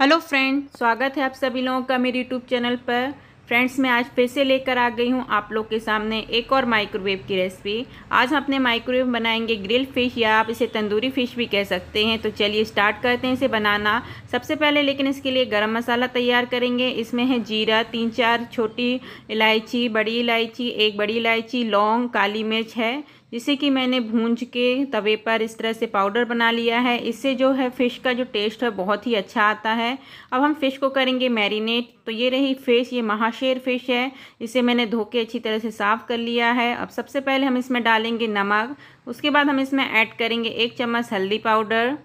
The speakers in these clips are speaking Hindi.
हेलो फ्रेंड स्वागत है आप सभी लोगों का मेरे यूट्यूब चैनल पर। फ्रेंड्स, मैं आज फिर से लेकर आ गई हूँ आप लोग के सामने एक और माइक्रोवेव की रेसिपी आज हम अपने माइक्रोवेव बनाएँगे ग्रिल फ़िश या आप इसे तंदूरी फ़िश भी कह सकते हैं। तो चलिए स्टार्ट करते हैं इसे बनाना। सबसे पहले लेकिन इसके लिए गरम मसाला तैयार करेंगे। इसमें है जीरा, तीन चार छोटी इलायची, बड़ी इलायची, एक बड़ी इलायची, लौंग, काली मिर्च है। जिसे कि मैंने भूंज के तवे पर इस तरह से पाउडर बना लिया है। इससे जो है फ़िश का जो टेस्ट है बहुत ही अच्छा आता है। अब हम फ़िश को करेंगे मैरिनेट। तो ये रही फ़िश, ये महाशेर फ़िश है। इसे मैंने धो के अच्छी तरह से साफ़ कर लिया है। अब सबसे पहले हम इसमें डालेंगे नमक। उसके बाद हम इसमें ऐड करेंगे एक चम्मच हल्दी पाउडर।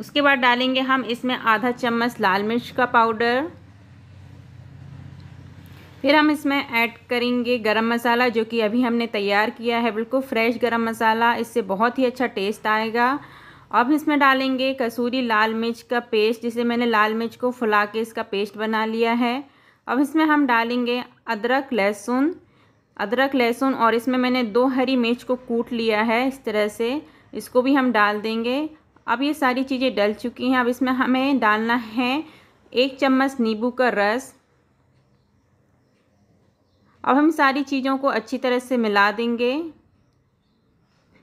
उसके बाद डालेंगे हम इसमें आधा चम्मच लाल मिर्च का पाउडर। फिर हम इसमें ऐड करेंगे गरम मसाला, जो कि अभी हमने तैयार किया है। बिल्कुल फ्रेश गरम मसाला, इससे बहुत ही अच्छा टेस्ट आएगा। अब इसमें डालेंगे कसूरी लाल मिर्च का पेस्ट जिसे मैंने लाल मिर्च को फुला के इसका पेस्ट बना लिया है। अब इसमें हम डालेंगे अदरक, लहसुन। अदरक, लहसुन और इसमें मैंने दो हरी मिर्च को कूट लिया है इस तरह से। इसको भी हम डाल देंगे। अब ये सारी चीज़ें डल चुकी हैं। अब इसमें हमें डालना है एक चम्मच नींबू का रस। अब हम सारी चीज़ों को अच्छी तरह से मिला देंगे।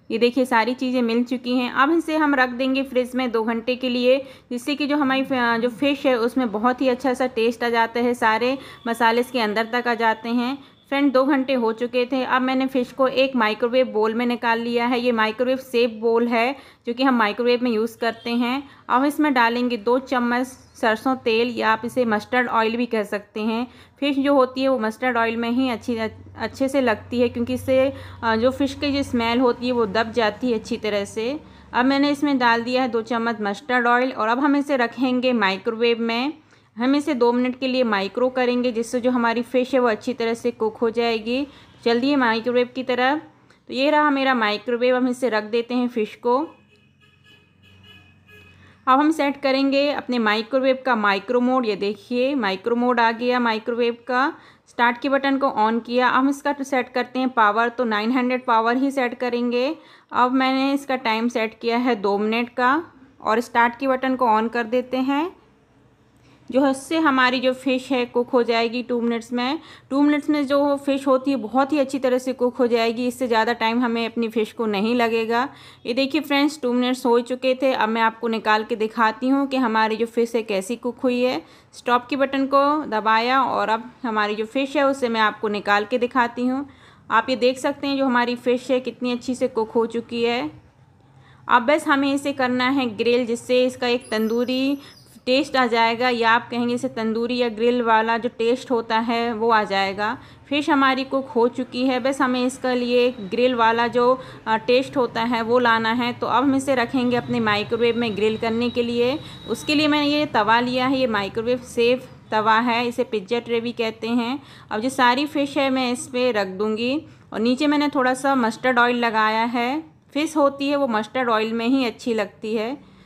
ये देखिए, सारी चीज़ें मिल चुकी हैं। अब इसे हम रख देंगे फ्रिज में दो घंटे के लिए, जिससे कि जो हमारी जो फ़िश है, उसमें बहुत ही अच्छा सा टेस्ट आ जाता है। सारे मसाले इसके अंदर तक आ जाते हैं। फ्रेंड, दो घंटे हो चुके थे। अब मैंने फ़िश को एक माइक्रोवेव बोल में निकाल लिया है। ये माइक्रोवेव सेफ़ बोल है, जो कि हम माइक्रोवेव में यूज़ करते हैं। अब इसमें डालेंगे दो चम्मच सरसों तेल, या आप इसे मस्टर्ड ऑयल भी कह सकते हैं। फ़िश जो होती है, वो मस्टर्ड ऑयल में ही अच्छी, अच्छे से लगती है, क्योंकि इससे जो फ़िश की जो स्मेल होती है, वो दब जाती है अच्छी तरह से। अब मैंने इसमें डाल दिया है दो चम्मच मस्टर्ड ऑयल, और अब हम इसे रखेंगे माइक्रोवेव में। हम इसे दो मिनट के लिए माइक्रो करेंगे, जिससे जो हमारी फ़िश है वो अच्छी तरह से कुक हो जाएगी। चल दिए माइक्रोवेव की तरफ़। तो ये रहा मेरा माइक्रोवेव हम इसे रख देते हैं फ़िश को। अब हम सेट करेंगे अपने माइक्रोवेव का माइक्रो मोड ये देखिए माइक्रो मोड आ गया माइक्रोवेव का। स्टार्ट के बटन को ऑन किया। अब हम इसका सेट करते हैं पावर तो 900 पावर ही सेट करेंगे। अब मैंने इसका टाइम सेट किया है दो मिनट का। और स्टार्ट के बटन को ऑन कर देते हैं। जो है उससे हमारी जो फ़िश है कुक हो जाएगी टू मिनट्स में। टू मिनट्स में जो फ़िश होती है, बहुत ही अच्छी तरह से कुक हो जाएगी। इससे ज़्यादा टाइम हमें अपनी फ़िश को नहीं लगेगा। ये देखिए फ्रेंड्स टू मिनट्स हो चुके थे। अब मैं आपको निकाल के दिखाती हूँ कि हमारी जो फ़िश है, कैसी कुक हुई है। स्टॉप के बटन को दबाया और अब हमारी जो फ़िश है, उसे मैं आपको निकाल के दिखाती हूँ। आप ये देख सकते हैं जो हमारी फ़िश है, कितनी अच्छी से कुक हो चुकी है। अब बस हमें इसे करना है ग्रिल जिससे इसका एक तंदूरी टेस्ट आ जाएगा, या आप कहेंगे इसे तंदूरी या ग्रिल वाला जो टेस्ट होता है, वो आ जाएगा। फ़िश हमारी कुक हो चुकी है, बस हमें इसके लिए ग्रिल वाला जो टेस्ट होता है, वो लाना है। तो अब हम इसे रखेंगे अपने माइक्रोवेव में ग्रिल करने के लिए। उसके लिए मैंने ये तवा लिया है, ये माइक्रोवेव सेफ़ तवा है, इसे पिज्जा ट्रे भी कहते हैं। अब जो सारी फ़िश है, मैं इस पर रख दूँगी। और नीचे मैंने थोड़ा सा मस्टर्ड ऑयल लगाया है। फ़िश होती है, वो मस्टर्ड ऑयल में ही अच्छी लगती है।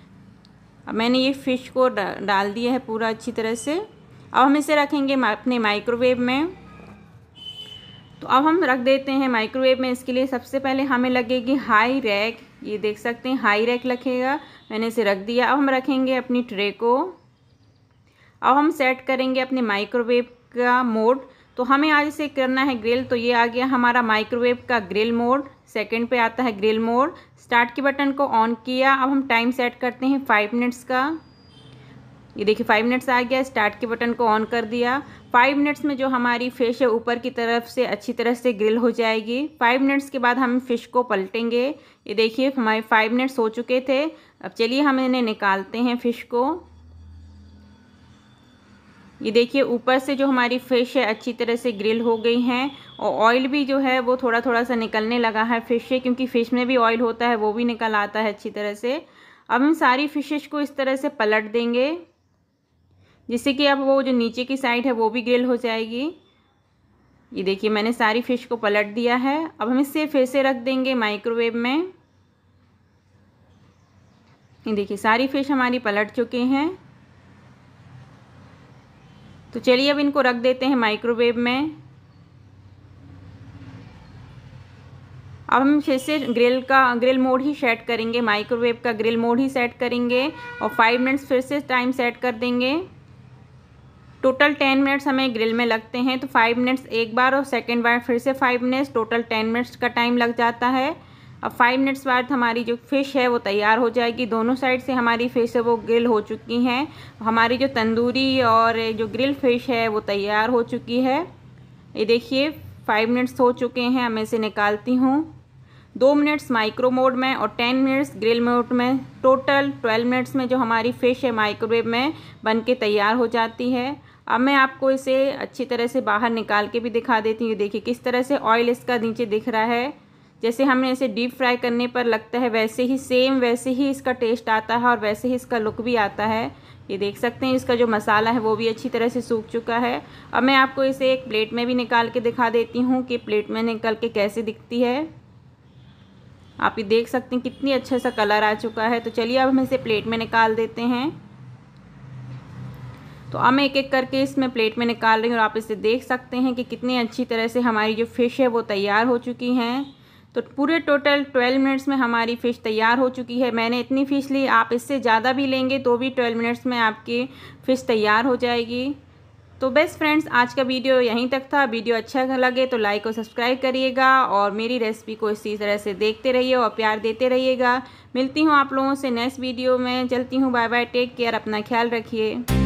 अब मैंने ये फ़िश को डाल दिया है पूरा अच्छी तरह से। अब हम इसे रखेंगे अपने माइक्रोवेव में। तो अब हम रख देते हैं माइक्रोवेव में। इसके लिए सबसे पहले हमें लगेगी हाई रैक ये देख सकते हैं हाई रैक लगेगा। मैंने इसे रख दिया। अब हम रखेंगे अपनी ट्रे को। अब हम सेट करेंगे अपने माइक्रोवेव का मोड तो हमें आज इसे करना है ग्रिल तो ये आ गया हमारा माइक्रोवेव का ग्रिल मोड सेकंड पे आता है ग्रिल मोड। स्टार्ट के बटन को ऑन किया। अब हम टाइम सेट करते हैं फाइव मिनट्स का। ये देखिए, फाइव मिनट्स आ गया। स्टार्ट के बटन को ऑन कर दिया। फाइव मिनट्स में जो हमारी फ़िश है, ऊपर की तरफ़ से अच्छी तरह से ग्रिल हो जाएगी। फाइव मिनट्स के बाद हम फ़िश को पलटेंगे। ये देखिए, हमारे फाइव मिनट्स हो चुके थे। अब चलिए हम इन्हें निकालते हैं फ़िश को। ये देखिए, ऊपर से जो हमारी फ़िश है, अच्छी तरह से ग्रिल हो गई हैं और ऑयल भी जो है, वो थोड़ा थोड़ा सा निकलने लगा है फ़िश से, क्योंकि फ़िश में भी ऑयल होता है, वो भी निकल आता है अच्छी तरह से। अब हम सारी फ़िशेस को इस तरह से पलट देंगे, जिससे कि अब वो जो नीचे की साइड है, वो भी ग्रिल हो जाएगी। ये देखिए, मैंने सारी फ़िश को पलट दिया है। अब हम इसे फिर से रख देंगे माइक्रोवेव में। ये देखिए, सारी फ़िश हमारी पलट चुके हैं। तो चलिए अब इनको रख देते हैं माइक्रोवेव में। अब हम फिर से ग्रिल का ग्रिल मोड ही सेट करेंगे माइक्रोवेव का ग्रिल मोड ही सेट करेंगे और फाइव मिनट्स फिर से टाइम सेट कर देंगे। टोटल टेन मिनट्स हमें ग्रिल में लगते हैं तो फाइव मिनट्स एक बार और सेकेंड बार फिर से five minutes total ten minutes का टाइम लग जाता है। अब फाइव मिनट्स बाद हमारी जो फ़िश है वो तैयार हो जाएगी। दोनों साइड से हमारी फ़िश है वो ग्रिल हो चुकी हैं। हमारी जो तंदूरी और जो ग्रिल फ़िश है वो तैयार हो चुकी है। ये देखिए फाइव मिनट्स हो चुके हैं मैं इसे निकालती हूँ। दो मिनट्स माइक्रो मोड में और टेन मिनट्स ग्रिल मोड में। टोटल ट्वेल्व मिनट्स में जो हमारी फ़िश है माइक्रोवेव में बन के तैयार हो जाती है। अब मैं आपको इसे अच्छी तरह से बाहर निकाल के भी दिखा देती हूँ। देखिए, किस तरह से ऑयल इसका नीचे दिख रहा है। जैसे हमने इसे डीप फ्राई करने पर लगता है वैसे ही सेम, वैसे ही इसका टेस्ट आता है और वैसे ही इसका लुक भी आता है। ये देख सकते हैं, इसका जो मसाला है वो भी अच्छी तरह से सूख चुका है। अब मैं आपको इसे एक प्लेट में भी निकाल के दिखा देती हूँ कि प्लेट में निकल के कैसे दिखती है। आप ये देख सकते हैं कितनी अच्छा सा कलर आ चुका है। तो चलिए अब हम इसे प्लेट में निकाल देते हैं। तो अब मैं एक एक करके इसमें प्लेट में निकाल रही हूँ और आप इसे देख सकते हैं कि कितनी अच्छी तरह से हमारी जो फ़िश है वो तैयार हो चुकी हैं। तो पूरे टोटल ट्वेल्व मिनट्स में हमारी फ़िश तैयार हो चुकी है। मैंने इतनी फ़िश ली, आप इससे ज़्यादा भी लेंगे तो भी ट्वेल्व मिनट्स में आपकी फ़िश तैयार हो जाएगी। तो बेस्ट फ्रेंड्स आज का वीडियो यहीं तक था। वीडियो अच्छा लगे तो लाइक और सब्सक्राइब करिएगा और मेरी रेसिपी को इसी तरह से देखते रहिए और प्यार देते रहिएगा। मिलती हूँ आप लोगों से नेक्स्ट वीडियो में। चलती हूँ बाय बाय टेक केयर अपना ख्याल रखिए।